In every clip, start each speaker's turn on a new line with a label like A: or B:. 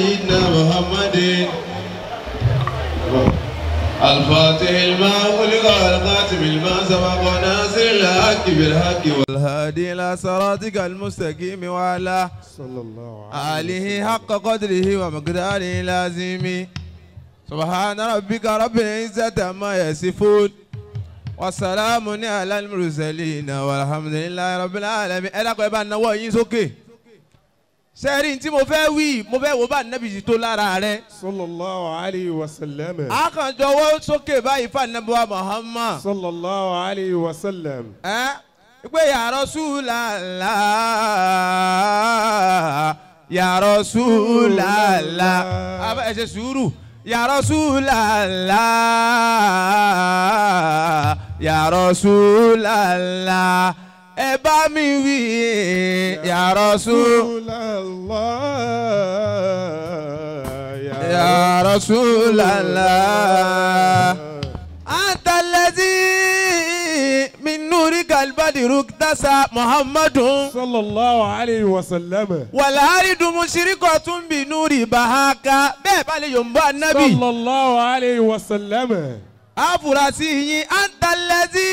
A: سيدنا محمد الفاتح الماء ولقى القاتم الماء سبق ناصر الحق بالحق والهادي الى صراطك المستقيم وعلى
B: صلى الله عليه
A: آله حق قدره ومقداره لازم سبحان ربك رب العزة عما يصفون وسلام على المرسلين والحمد لله رب العالمين ẹ dákun ẹ bá nawọ́ yín sókè sẹ́ẹ̀rì tí mo fẹ́ wí mo fẹ́ wo bá nẹ́bìsì tó lára rẹ.
B: sallallahu alayhi wa sallam.
A: a kàn jọwọ́ sókè báyìí fanabuwa muhammad.
B: sallallahu alayhi wa sallam.
A: ẹ pé ya Rasulallah ya Rasulallah ẹ ṣe sùúrù ya Rasulallah ya Rasulallah ẹ bá mi wí ya
B: Rasulallah
A: ya Rasulallah antalazi min nuri kalbadiru dasa muhammadun. sallallahu
B: alayhi wa sallam. wàlàhárì
A: dùnmù sirikọ̀ tún bí nuri bahaka bẹ́ẹ̀ bá lè yọ̀nbọ́ anabi.
B: sallallahu alayhi wa sallam.
A: afurasí yín antalẹ́sí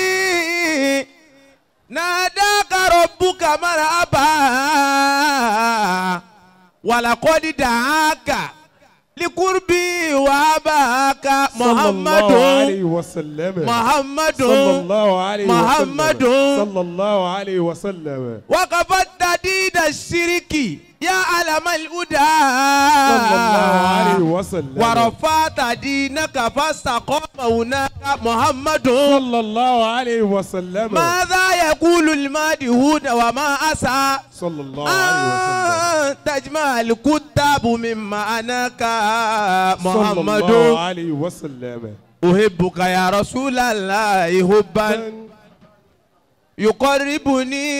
A: nàdàkà rabbuka marhaba walakodi dàákà likurbi wàbàkà
B: Muhammadu, Muhammadu,
A: Muhammadu,
B: wakafa وسلم
A: محمد
B: صلى الله عليه
A: محمد
B: وسلم صلى الله عليه وسلم
A: وقفت تديد الشرك يا علم الهدى
B: صلى الله عليه وسلم
A: ورفعت دينك فاستقام هناك محمد
B: صلى الله عليه وسلم
A: ماذا يقول المادهون وما أسى
B: صلى الله عليه وسلم
A: أن تجمع الكتاب من معناك
B: صلى الله
A: محمد
B: عليه وسلم
A: أحبك يا رسول الله حبا يقربني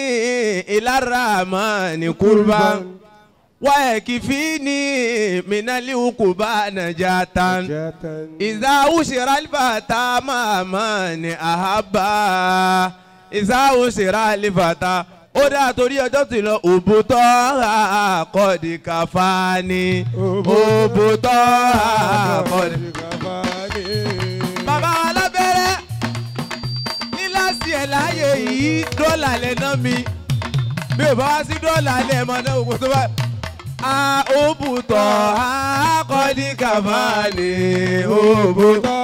A: إلى الرحمن قربا ويكفيني من العقوبة نجاة
B: جاتا
A: إذا أشر الفتى مع من أحبا إذا أشر الفتى ó dáa torí ọjọ́ tí lọ òbútọ́ àkọ́dì kàfáàní òbútọ́ àkọ́dì. Yìí dọ́là lẹ́nà mi bí ò bá wá sí dọ́là lẹ́ mọ́ náà òkú tó bá. a òbútọ́ àkọ́dì kàfáàní òbútọ́.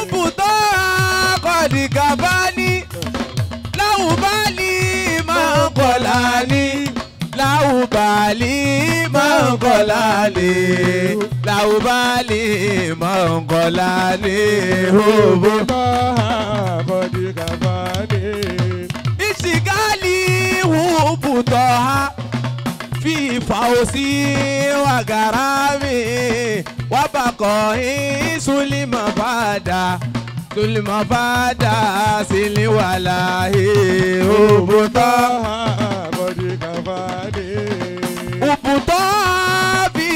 A: òbútọ́ àkọ́dì kàfáàní láwùbálì máa ń kọ̀lá ní láwùbálì máa ń kọ̀lá ní láwùbálì ń kọ̀lá ní òbútọ́. ìsìgáàlì wùbùtọ̀ ha. Fi fàwọ́sí wàgàrà mi wàbàkọ̀ ìsúlìmọ̀ bàdà. Súlìmọ̀ bàdà sílíwàlà òbútọ̀. Òbútọ̀ fi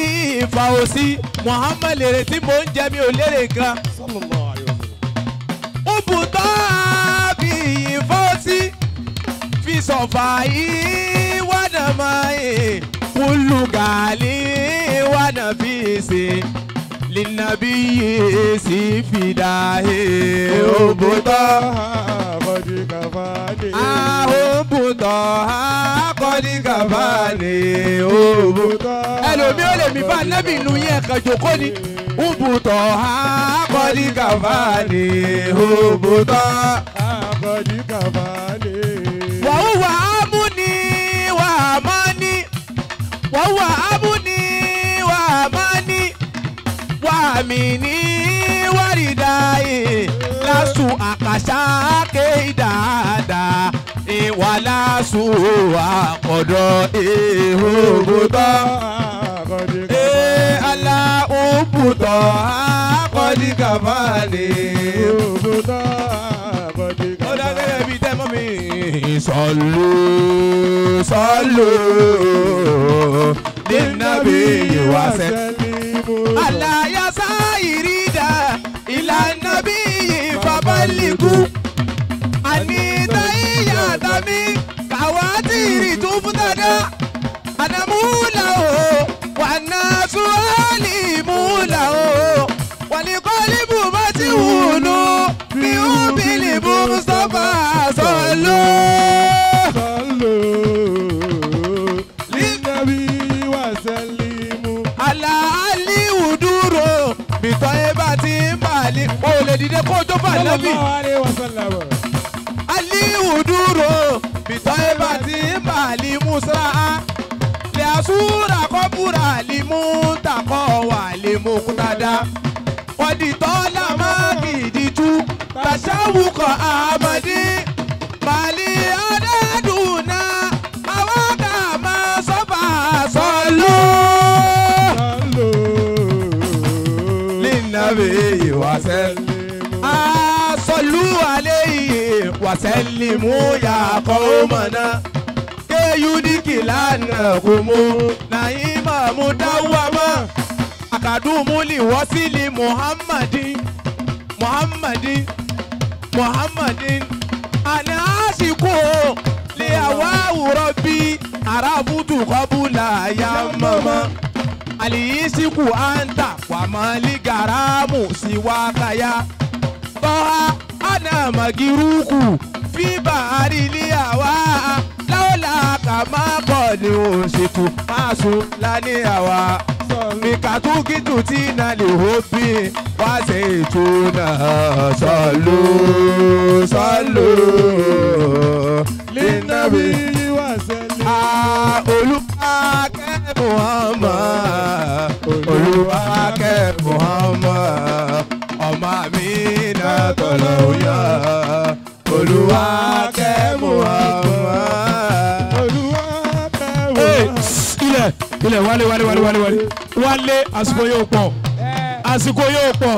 A: fàwọ́sí muhammed lèrè tí mò ń jẹ mi ò lérè kan òbútọ̀ fi fàwọ́sí fi sọ̀fà yìí wàdà máa yè kúlù yìí sì fìdá yè òbútọ̀. àhóbùtọ̀ akọ́ni kàfáàní òbútọ̀. ẹlòmí ò lè mí bá nẹ́bì nu yẹn kan jòkó ni òbútọ̀ akọ́ni kàfáàní òbútọ̀. wàhùwà ámúni wà mání wàhùwà ámúni mí ní wàrídàáyé lásù àkàṣà kéèdáadá ìwàlásù àkọ́dọ̀ èhóbótọ́ ee aláhùbùtọ̀ akọ́ni kàfáàní. ó dá gẹ́gẹ́ bíi tẹ́ mọ́ mi. sọ̀lù sọ̀lù nínàbí ìwàsẹ̀. àlàyé sáyìírìdà kálíkù àní táyà àtàmì kàwá tí ìrì tó fún dáadáa. Ànàmúlà o wà ná sùhálì múlà o wà ní kọ́líbù bá ti
B: wùnú bí ó
A: bìlì bú sọ́fà sọ́lú. Àlàálì ùdúró bìtọ́ ẹ bá ti ń bàálí. O lè kó jó
B: sallam.
A: aliwu dúró bìtọ́ ibà tí bàálí musra lè àsúrà kọ́búrà lè mú takọ̀ wà lè mú kútàdá kọ́dìtọ́ làmákìdí tú tàṣàwùkọ̀ àmàdí bàálí ọ̀dàdùnà àwọn kà máa sọ́fà sọlú àléyé wàsẹ́lìmú yàkọ́ mọ̀nà. Kéyúdíkì lánàá kò mú nàyí màmú dáwàmá àkàdúmúlì wọ́sílì muhammadi muhammadi muhammadi àná àsìkò lè àwa àwòrán bí arábùtù kọ́bùlà yá mọ́mọ́. Àlìyí síkù àǹtà wàmọ́lì gàràmù síwákàyà. Si magiruku fi bahari liyawa lawla kama kọ́ni òṣètò máṣu lánìyàwá mikatukitu tí na lè hóbi wá ṣe ètò náà. Sọ́lù sọ́lù lẹ́nàbí. Olúwakẹ́ Muhammad. Olúwakẹ́ náà tọ̀lọ̀ òyà Olúwakẹ́ Muhammad.
C: Hey, ilẹ̀ ilẹ̀ wálé wálé wálé wálé wálé wálé àsìkò yóò pọ̀ àsìkò yóò pọ̀.